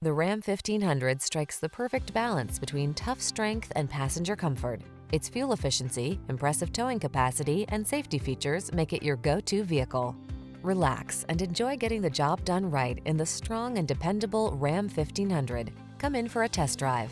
The Ram 1500 strikes the perfect balance between tough strength and passenger comfort. Its fuel efficiency, impressive towing capacity, and safety features make it your go-to vehicle. Relax and enjoy getting the job done right in the strong and dependable Ram 1500. Come in for a test drive.